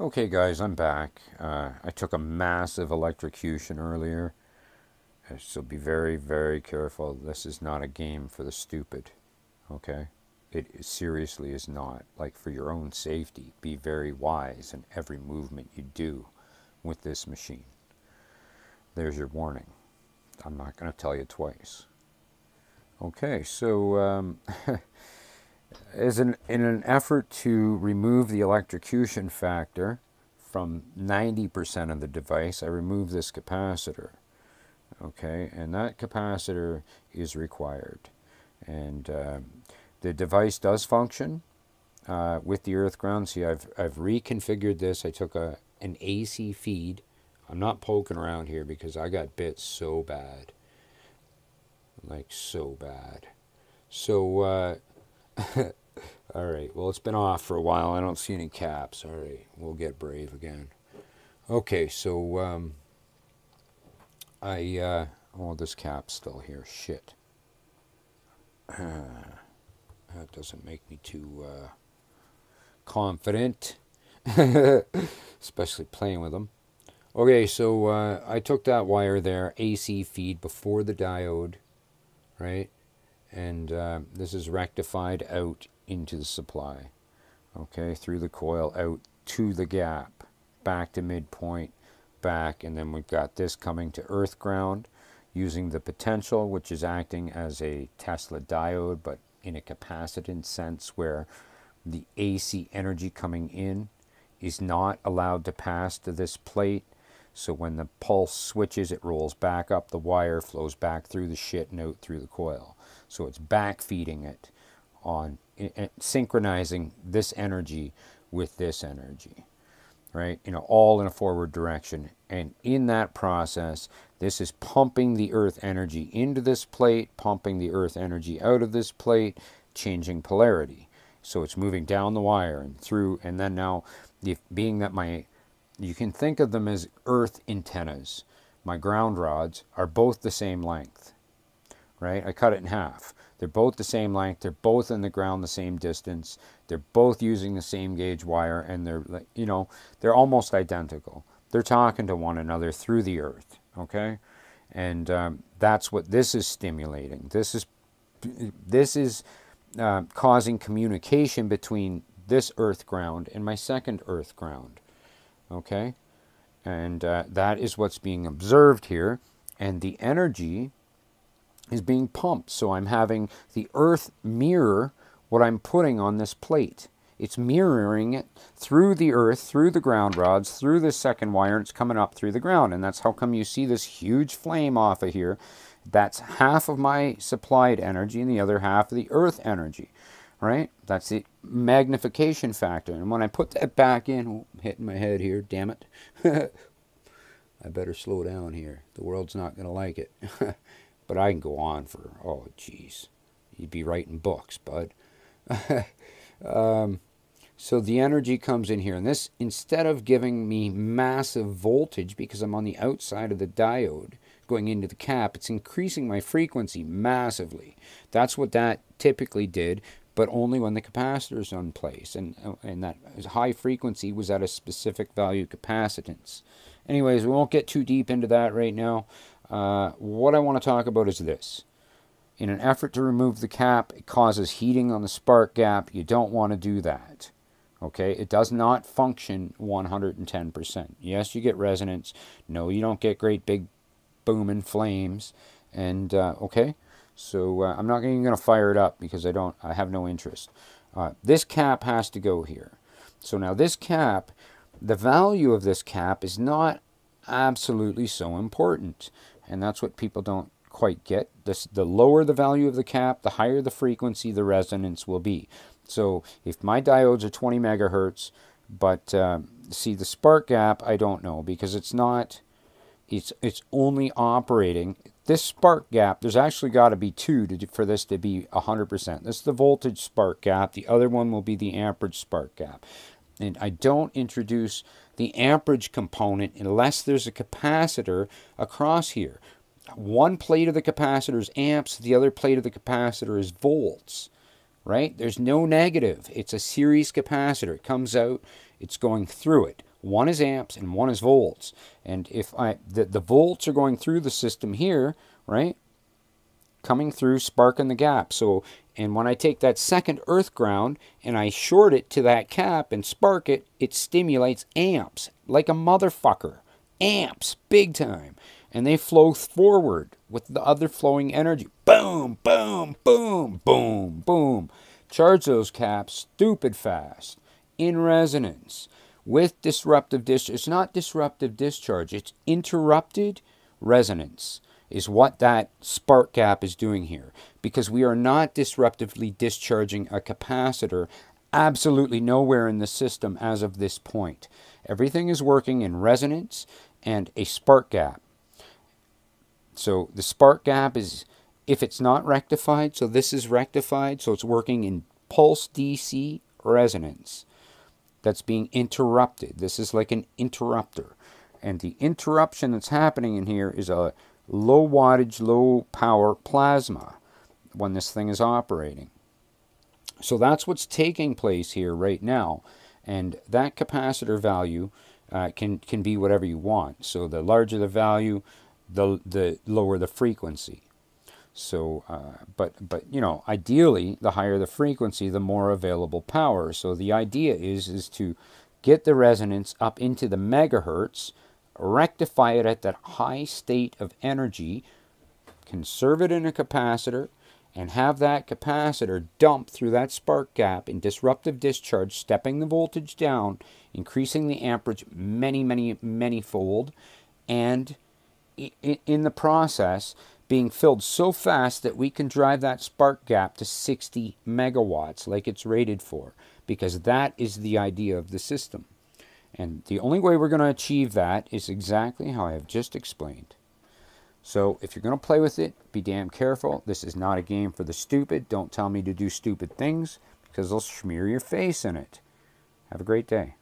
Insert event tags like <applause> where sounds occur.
Okay, guys, I'm back. Uh, I took a massive electrocution earlier, uh, so be very, very careful. This is not a game for the stupid, okay? It seriously is not. Like, for your own safety, be very wise in every movement you do with this machine. There's your warning. I'm not going to tell you twice. Okay, so um, <laughs> as an, in an effort to remove the electrocution factor from 90% of the device, I remove this capacitor. Okay, and that capacitor is required. And uh, the device does function uh, with the earth ground. See, I've, I've reconfigured this. I took a, an AC feed. I'm not poking around here because I got bit so bad. Like, so bad. So, uh, All right. Well, it's been off for a while. I don't see any caps. All right. We'll get brave again. Okay. So, um, I, uh, oh, this cap's still here. Shit. <sighs> That doesn't make me too, uh, confident. <laughs> Especially playing with them. Okay. So, uh, I took that wire there, AC feed before the diode, right? And uh, this is rectified out into the supply. Okay through the coil out to the gap back to midpoint back and then we've got this coming to earth ground using the potential which is acting as a Tesla diode but in a capacitance sense where the AC energy coming in is not allowed to pass to this plate so when the pulse switches it rolls back up the wire flows back through the shit and out through the coil so it's back feeding it on synchronizing this energy with this energy, right? You know, all in a forward direction. And in that process, this is pumping the earth energy into this plate, pumping the earth energy out of this plate, changing polarity. So it's moving down the wire and through, and then now, being that my, you can think of them as earth antennas. My ground rods are both the same length right? I cut it in half. They're both the same length. They're both in the ground the same distance. They're both using the same gauge wire, and they're, you know, they're almost identical. They're talking to one another through the earth, okay? And um, that's what this is stimulating. This is, this is uh, causing communication between this earth ground and my second earth ground, okay? And uh, that is what's being observed here. And the energy is being pumped. So I'm having the earth mirror what I'm putting on this plate. It's mirroring it through the earth, through the ground rods, through the second wire, and it's coming up through the ground. And that's how come you see this huge flame off of here. That's half of my supplied energy and the other half of the earth energy, right? That's the magnification factor. And when I put that back in, oh, I'm hitting my head here, damn it. <laughs> I better slow down here. The world's not going to like it. <laughs> But I can go on for, oh, geez, you'd be writing books, bud. <laughs> um, so the energy comes in here. And this, instead of giving me massive voltage because I'm on the outside of the diode going into the cap, it's increasing my frequency massively. That's what that typically did, but only when the capacitor is in place. And, and that high frequency was at a specific value capacitance. Anyways, we won't get too deep into that right now. Uh, what I want to talk about is this. In an effort to remove the cap, it causes heating on the spark gap. You don't want to do that. Okay, it does not function 110%. Yes, you get resonance. No, you don't get great big booming flames. And uh, okay, so uh, I'm not even going to fire it up because I don't. I have no interest. Uh, this cap has to go here. So now this cap, the value of this cap is not absolutely so important. And that's what people don't quite get. This, the lower the value of the cap, the higher the frequency the resonance will be. So if my diodes are 20 megahertz, but uh, see the spark gap, I don't know because it's not, it's, it's only operating. This spark gap, there's actually got to be two to, for this to be 100%. This is the voltage spark gap. The other one will be the amperage spark gap. And I don't introduce the amperage component unless there's a capacitor across here. One plate of the capacitor is amps, the other plate of the capacitor is volts, right? There's no negative. It's a series capacitor. It comes out, it's going through it. One is amps and one is volts. And if I the, the volts are going through the system here, right? Coming through, sparking the gap. So, and when I take that second earth ground and I short it to that cap and spark it, it stimulates amps like a motherfucker. Amps, big time. And they flow forward with the other flowing energy. Boom, boom, boom, boom, boom. Charge those caps stupid fast in resonance with disruptive discharge. It's not disruptive discharge, it's interrupted resonance, is what that spark gap is doing here. Because we are not disruptively discharging a capacitor absolutely nowhere in the system as of this point. Everything is working in resonance and a spark gap. So the spark gap is, if it's not rectified, so this is rectified, so it's working in pulse DC resonance that's being interrupted. This is like an interrupter. And the interruption that's happening in here is a low wattage, low power plasma when this thing is operating. So that's what's taking place here right now. And that capacitor value uh, can, can be whatever you want. So the larger the value, the, the lower the frequency. So, uh, but, but, you know, ideally, the higher the frequency, the more available power. So the idea is, is to get the resonance up into the megahertz, rectify it at that high state of energy, conserve it in a capacitor, and have that capacitor dump through that spark gap in disruptive discharge, stepping the voltage down, increasing the amperage many, many, many fold, and in the process, being filled so fast that we can drive that spark gap to 60 megawatts like it's rated for because that is the idea of the system. And the only way we're going to achieve that is exactly how I have just explained. So if you're going to play with it, be damn careful. This is not a game for the stupid. Don't tell me to do stupid things because they'll smear your face in it. Have a great day.